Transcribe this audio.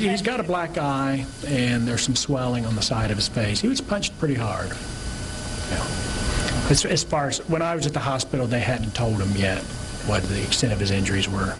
He's got a black eye, and there's some swelling on the side of his face. He was punched pretty hard. Yeah. As, as far as when I was at the hospital, they hadn't told him yet what the extent of his injuries were.